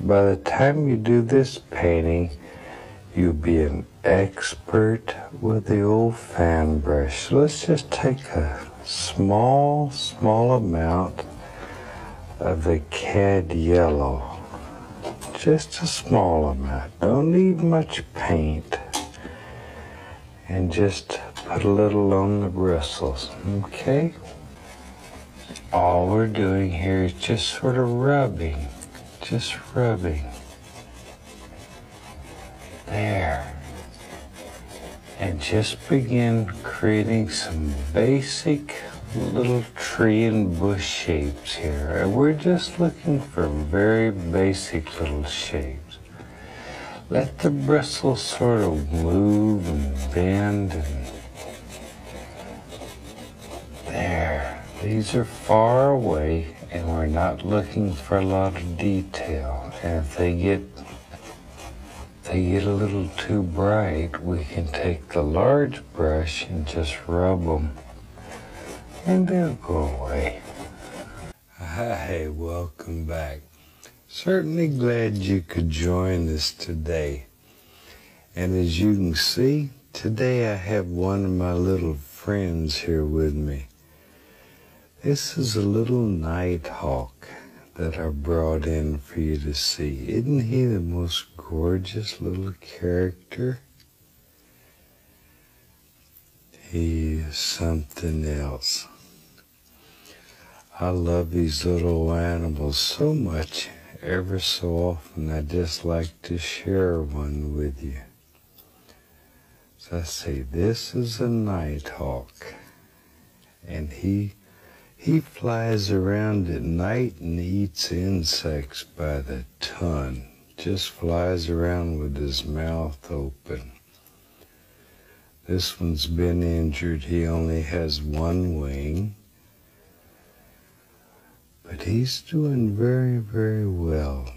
by the time you do this painting, you'll be an expert with the old fan brush. So let's just take a small, small amount of the cad yellow. Just a small amount. Don't need much paint. And just put a little on the bristles. Okay? All we're doing here is just sort of rubbing. Just rubbing. There. And just begin creating some basic little tree and bush shapes here. We're just looking for very basic little shapes. Let the bristles sort of move and bend and there. These are far away and we're not looking for a lot of detail. And if they get they get a little too bright, we can take the large brush and just rub them and they'll go away. Hi, welcome back. Certainly glad you could join us today. And as you can see, today I have one of my little friends here with me. This is a little nighthawk that I brought in for you to see. Isn't he the most gorgeous little character? He is something else. I love these little animals so much. Ever so often, I just like to share one with you. So I say, this is a nighthawk, and he he flies around at night and eats insects by the ton. Just flies around with his mouth open. This one's been injured. He only has one wing. But he's doing very, very well.